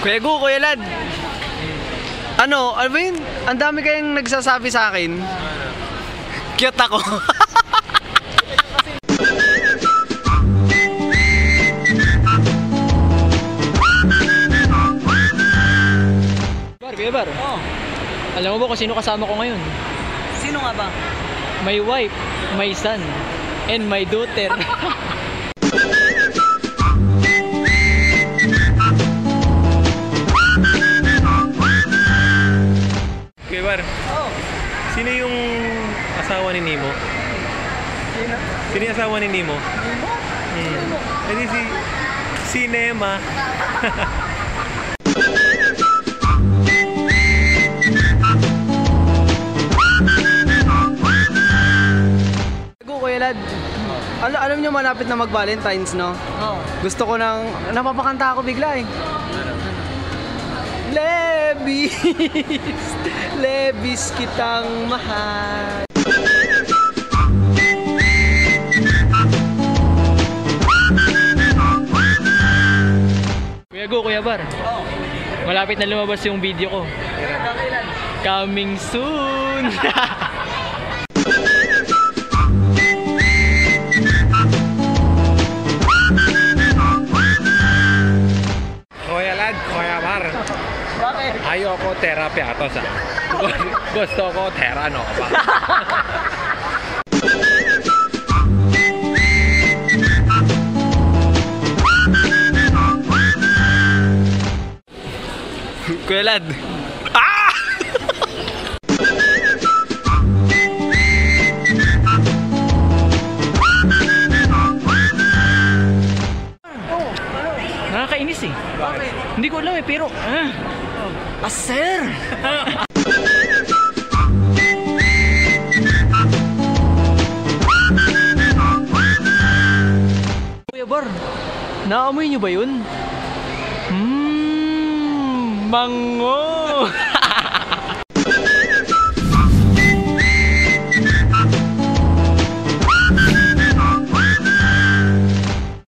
Kuya Gu, Kuya Lad. Ano, ano ba yun? Ang dami kayong nagsasabi sa akin. Cute ako. Bar, Kuya Bar. Oh, Alam mo ba kung sino kasama ko ngayon? sino nga ba? My wife, my son, and my daughter. sino yung asawa ni Nemo? sino? Sino yung asawa ni Nemo? Nemo? Hmm. Eh di si... Si Nema. Kuya Lad. Al alam niyo malapit na mag-Valentine's, no? Oh. Gusto ko nang... Napapakanta ako bigla eh. Levis, Levis kitang mahal. Kuya Gu, Kuya Bar. Oh. Malapit na lumabas yung video ko. Coming soon! Ayoko therapy ato sa. Gusto ko terano ka ba? Kuya Lad. Eh. Bakit? Hindi ko alam eh, pero... Ah, ah sir! Kuya Bar, naamoy niyo ba yun? Mmm, mango!